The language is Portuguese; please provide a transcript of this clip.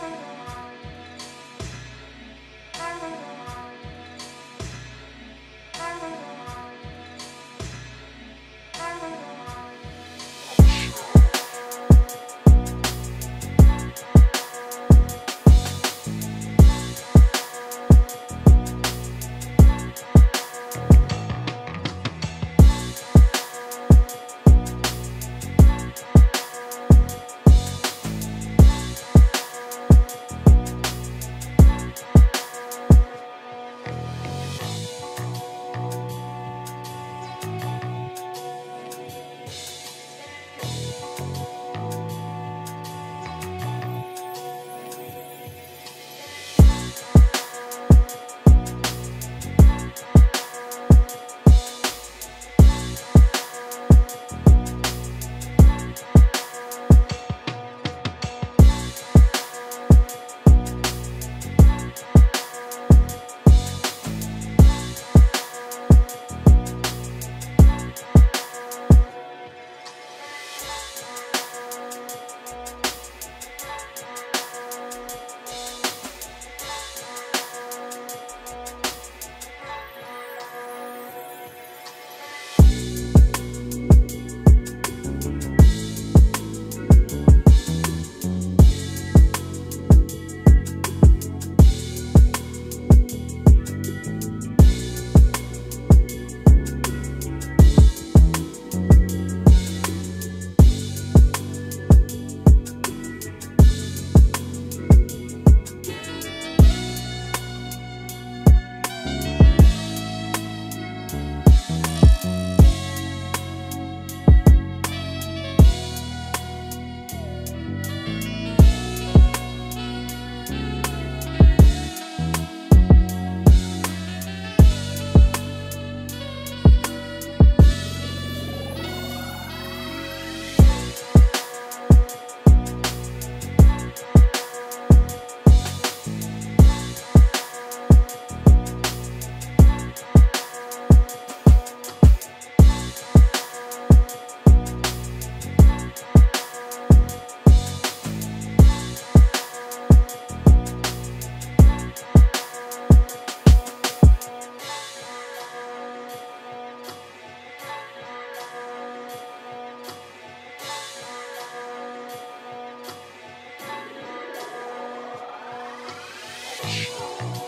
Bye. Shh.